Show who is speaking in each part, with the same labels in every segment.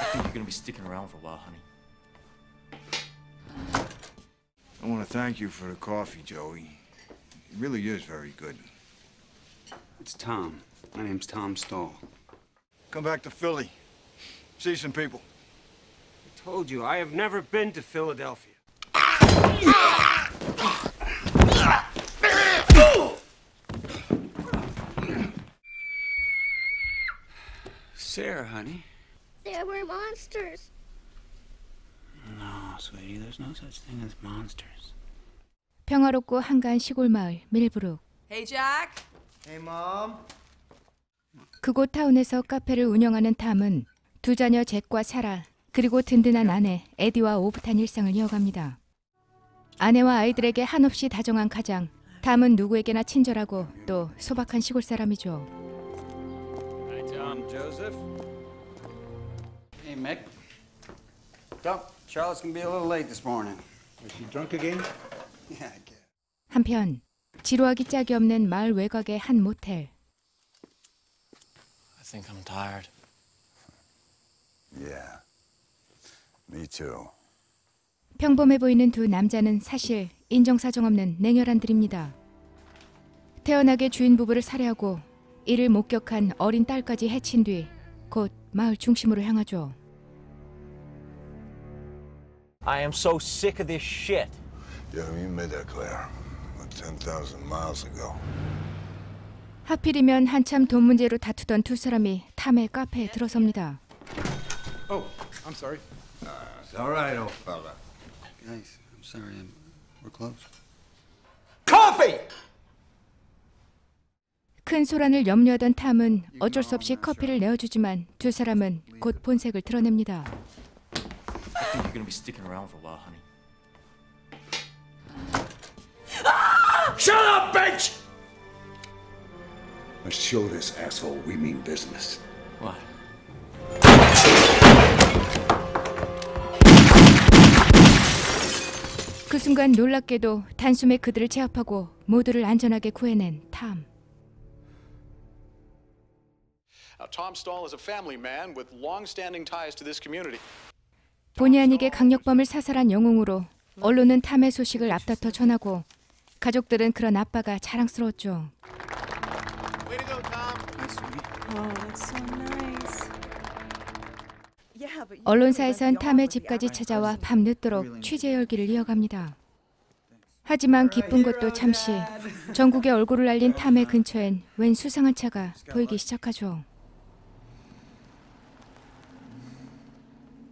Speaker 1: I think you're gonna be sticking around for a while, honey.
Speaker 2: I want to thank you for the coffee, Joey. It really is very good.
Speaker 3: It's Tom. My name's Tom Stahl.
Speaker 2: Come back to Philly. See some people.
Speaker 4: I told you, I have never been to Philadelphia.
Speaker 3: Sarah, honey.
Speaker 5: There were monsters.
Speaker 3: No, sweetie, there's no such thing as monsters.
Speaker 6: 평화롭고 한가한 시골 마을 밀브룩.
Speaker 7: Hey, Jack.
Speaker 8: Hey, Mom.
Speaker 6: 그곳 타운에서 카페를 운영하는 탐은 두 자녀 잭과 사라 그리고 든든한 아내 에디와 오붓한 일상을 이어갑니다. 아내와 아이들에게 한없이 다정한 가장 탐은 누구에게나 친절하고 또 소박한 시골 사람이죠.
Speaker 2: Tom Joseph.
Speaker 3: Hey, Mick. Don't. Charlotte's gonna be a little late this morning.
Speaker 8: Was she drunk again?
Speaker 3: Yeah, I guess.
Speaker 6: 한편 지루하기 짝이 없는 마을 외곽의 한 모텔.
Speaker 1: I think I'm tired.
Speaker 2: Yeah. Me too.
Speaker 6: 평범해 보이는 두 남자는 사실 인정사정 없는 냉혈한들입니다. 태어나게 주인 부부를 살해하고 이를 목격한 어린 딸까지 해친 뒤 곧 마을 중심으로 향하죠.
Speaker 1: I am so sick of this shit.
Speaker 2: Yeah, you made that clear. About 10,000 miles ago.
Speaker 6: 하필이면 한참 돈 문제로 다투던 두 사람이 탐의 카페에 들어섭니다.
Speaker 8: Oh, I'm sorry.
Speaker 2: It's all right, old fella.
Speaker 3: Guys, I'm sorry. I'm, we're close.
Speaker 1: Coffee!
Speaker 6: 큰 소란을 염려하던 탐은 어쩔 수 없이 커피를 내어주지만 두 사람은 곧 본색을 드러냅니다.
Speaker 1: I think you're gonna be sticking around for a while, honey.
Speaker 4: Shut up, bitch!
Speaker 9: Let's show this asshole we mean business.
Speaker 1: What?
Speaker 6: 그 순간 놀랍게도 단숨에 그들을 제압하고 모두를 안전하게 구해낸 탐.
Speaker 10: Now, Tom Stahl is a family man with long-standing ties to this community.
Speaker 6: 본의 아니게 강력범을 사살한 영웅으로 언론은 탐의 소식을 앞다퉈 전하고 가족들은 그런 아빠가 자랑스러웠죠. 언론사에선 탐의 집까지 찾아와 밤늦도록 취재 열기를 이어갑니다. 하지만 기쁜 것도 잠시 전국의 얼굴을 알린 탐의 근처엔 웬 수상한 차가 보이기 시작하죠.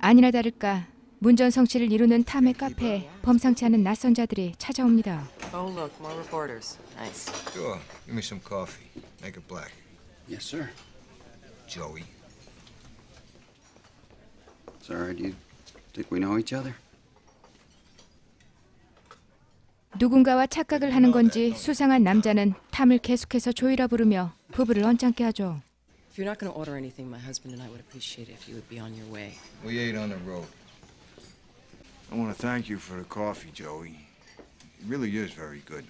Speaker 6: 아니나 다를까 문전성시를 이루는 탐의 카페에 범상치 않은 낯선 자들이 찾아옵니다.
Speaker 7: Oh, look, more reporters. Nice.
Speaker 2: Sure. Give me some coffee. Make it black.
Speaker 3: Yes, sir.
Speaker 2: Joey.
Speaker 3: Sorry, do you think we know each other?
Speaker 6: 누군가와 착각을 하는 건지 수상한 남자는 탐을 계속해서 조이라 부르며 부부를 언짢게 하죠.
Speaker 7: If you're not going to order anything, my husband and I would appreciate it if you would be on your way.
Speaker 2: We ate on the road. I want to thank you for the coffee, Joey. It really is very good.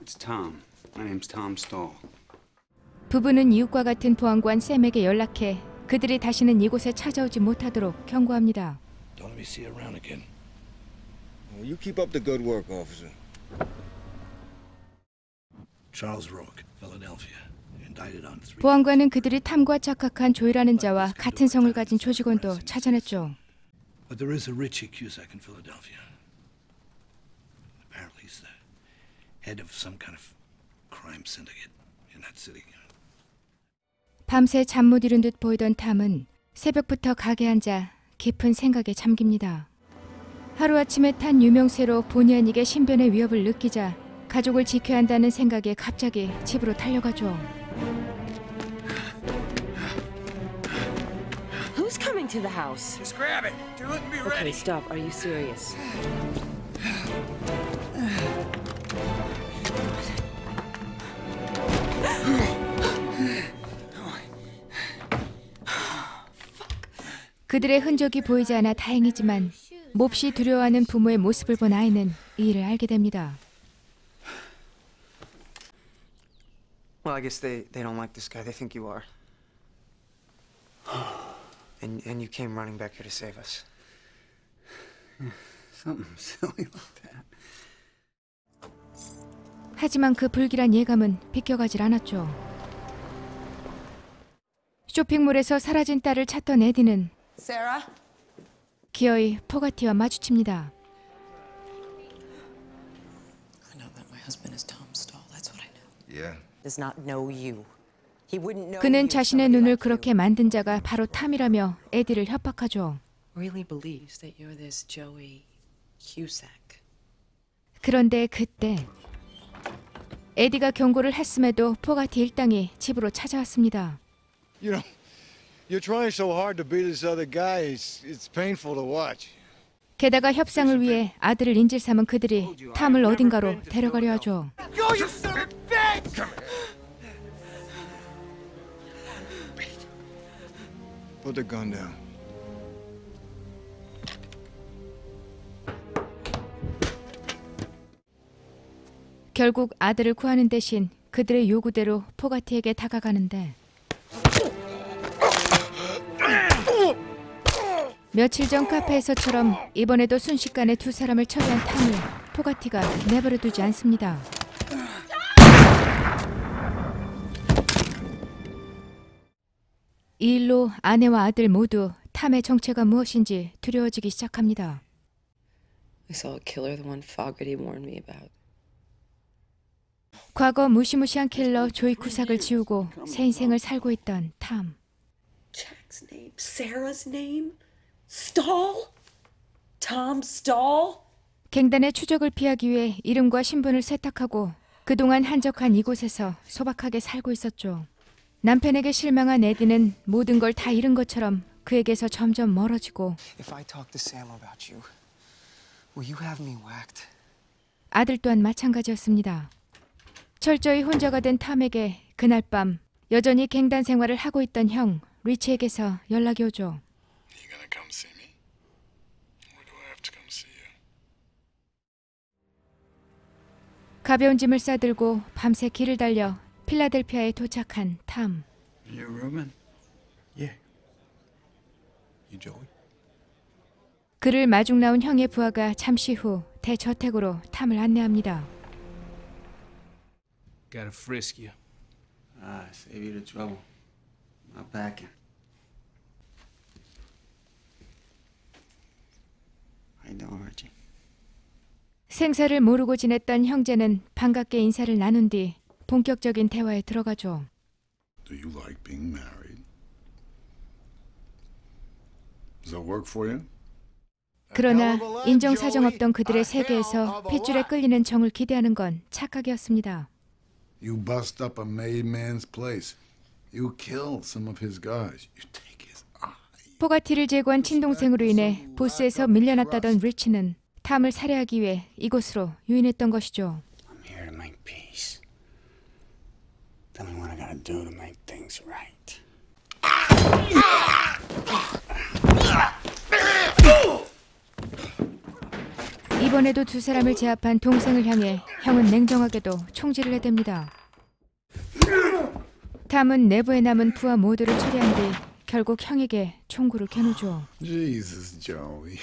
Speaker 3: It's Tom. My name's Tom Stahl.
Speaker 6: 부부는 이웃과 같은 보안관 샘에게 연락해 그들이 다시는 이곳에 찾아오지 못하도록 경고합니다.
Speaker 9: Don't let me see you around again.
Speaker 2: Well, you keep up the good work, officer.
Speaker 9: Charles Rourke, Philadelphia.
Speaker 6: 보안관은 그들이 탐과 착각한 조이라는 자와 같은 성을 가진 조직원도 찾아냈죠.
Speaker 9: But there is a Richie Cusack in Philadelphia. Apparently he's the head of some kind of crime syndicate in that city.
Speaker 6: 밤새 잠 못 이룬 듯 보이던 탐은 새벽부터 가게 앉아 깊은 생각에 잠깁니다. 하루아침에 탄 유명세로 본의 아니게 신변의 위협을 느끼자 가족을 지켜야 한다는 생각에 갑자기 집으로 달려가죠.
Speaker 7: To the house?
Speaker 4: Just grab it. Do it and be
Speaker 7: Okay,
Speaker 4: ready.
Speaker 7: stop. Are you serious?
Speaker 6: 그들의 흔적이 보이지 않아 다행이지만 몹시 두려워하는 부모의 모습을 본 아이는 이 일을 알게 됩니다.
Speaker 8: Well, I guess they, they don't like this guy. They think you are.
Speaker 11: And and you came running back here to save us.
Speaker 8: Something silly like that.
Speaker 6: 하지만 그 불길한 예감은 비껴가질 않았죠. 쇼핑몰에서 사라진 딸을 찾던 에디는
Speaker 7: Sarah?
Speaker 6: 기어이 포가티와 마주칩니다.
Speaker 7: I know that my husband is Tom Stahl. That's what I know.
Speaker 2: Yeah.
Speaker 7: Does not know you. He wouldn't know
Speaker 6: 그는 자신의 눈을 그렇게 만든 자가 바로 탐이라며 에디를 협박하죠.
Speaker 7: Really believes that you're this Joey Cusack.
Speaker 6: 그런데 그때 에디가 경고를 했음에도 포가티 일당이 집으로 찾아왔습니다.
Speaker 2: You know, you're trying so hard to beat this other guy. It's it's painful to watch.
Speaker 6: 게다가 협상을 위해 아들을 인질 삼은 그들이 탐을 어딘가로 데려가려 하죠.
Speaker 2: Go, you son of a bitch! Put the gun down.
Speaker 6: 결국 아들을 구하는 대신 그들의 요구대로 포가티에게 다가가는데 며칠 전 카페에서처럼 이번에도 순식간에 두 사람을 처리한 탐을 포가티가 내버려 두지 않습니다. 이 일로 아내와 아들 모두 탐의 정체가 무엇인지 두려워지기 시작합니다.
Speaker 7: I saw a killer, the one Fogarty warned me about.
Speaker 6: 과거 무시무시한 킬러 조이 쿠삭을 지우고 새 인생을 살고 있던 탐.
Speaker 12: Jack's name, Sarah's name, Stall, Tom Stall.
Speaker 6: 갱단의 추적을 피하기 위해 이름과 신분을 세탁하고 그동안 한적한 이곳에서 소박하게 살고 있었죠. 남편에게 실망한 에디는 모든 걸 다 잃은 것처럼 그에게서 점점 멀어지고
Speaker 11: If I talk to Sam about you, will you have me whacked?
Speaker 6: 아들 또한 마찬가지였습니다. 철저히 혼자가 된 탐에게 그날 밤 여전히 갱단 생활을 하고 있던 형 리치에게서 연락이 오죠.
Speaker 2: You gonna come see me? Or do I have to come see you?
Speaker 6: 가벼운 짐을 싸들고 밤새 길을 달려 필라델피아에 도착한 탐.
Speaker 8: You rooming? Yeah. You Joey?
Speaker 6: 그를 마중 나온 형의 부하가 잠시 후 대저택으로 탐을 안내합니다.
Speaker 9: Gotta frisk you.
Speaker 3: Ah, save you the trouble. Not packing. You doing, Reggie?
Speaker 6: 생사를 모르고 지냈던 형제는 반갑게 인사를 나눈 뒤 본격적인 대화에 들어가죠.
Speaker 2: Do you like being married? Does that work for you?
Speaker 6: 그러나 인정사정 없던 그들의 세계에서 핏줄에 끌리는 정을 기대하는 건 착각이었습니다.
Speaker 2: You bust up a made man's place. You kill some of his guys. You take his eye.
Speaker 6: 포가티를 제거한 친동생으로 인해 보스에서 밀려났다던 리치는 탐을 살해하기 위해 이곳으로 유인했던 것이죠.
Speaker 3: I'm here to make peace. Tell me what I gotta do to make things right.
Speaker 6: 이번에도 두 사람을 제압한 동생을 향해 형은 냉정하게도 총질을 해댑니다. 탐은 내부에 남은 부하 모두를 처리한 뒤 결국 형에게 총구를 겨누죠.
Speaker 2: Jesus, Joey.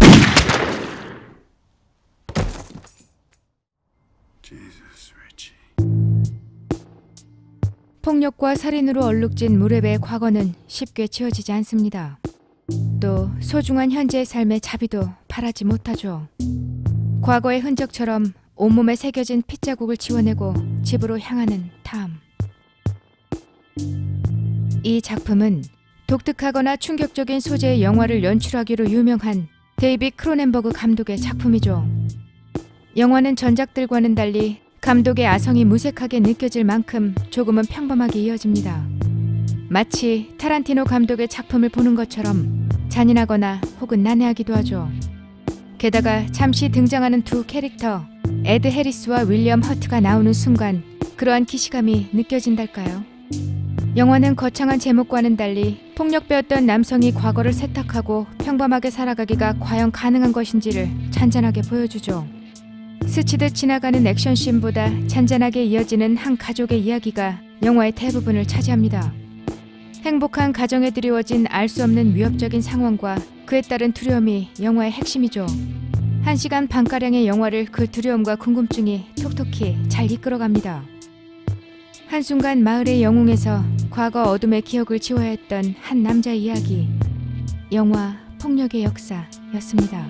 Speaker 2: Jesus.
Speaker 6: 폭력과 살인으로 얼룩진 무렵의 과거는 쉽게 지워지지 않습니다. 또 소중한 현재의 삶의 자비도 바라지 못하죠. 과거의 흔적처럼 온몸에 새겨진 핏자국을 지워내고 집으로 향하는 탐. 이 작품은 독특하거나 충격적인 소재의 영화를 연출하기로 유명한 데이비드 크로넨버그 감독의 작품이죠. 영화는 전작들과는 달리 감독의 아성이 무색하게 느껴질 만큼 조금은 평범하게 이어집니다. 마치 타란티노 감독의 작품을 보는 것처럼 잔인하거나 혹은 난해하기도 하죠. 게다가 잠시 등장하는 두 캐릭터 에드 해리스와 윌리엄 허트가 나오는 순간 그러한 기시감이 느껴진달까요? 영화는 거창한 제목과는 달리 폭력배였던 남성이 과거를 세탁하고 평범하게 살아가기가 과연 가능한 것인지를 잔잔하게 보여주죠. 스치듯 지나가는 액션씬보다 잔잔하게 이어지는 한 가족의 이야기가 영화의 대부분을 차지합니다. 행복한 가정에 드리워진 알 수 없는 위협적인 상황과 그에 따른 두려움이 영화의 핵심이죠. 한 시간 반가량의 영화를 그 두려움과 궁금증이 톡톡히 잘 이끌어갑니다. 한순간 마을의 영웅에서 과거 어둠의 기억을 지워야 했던 한 남자 이야기. 영화 폭력의 역사였습니다.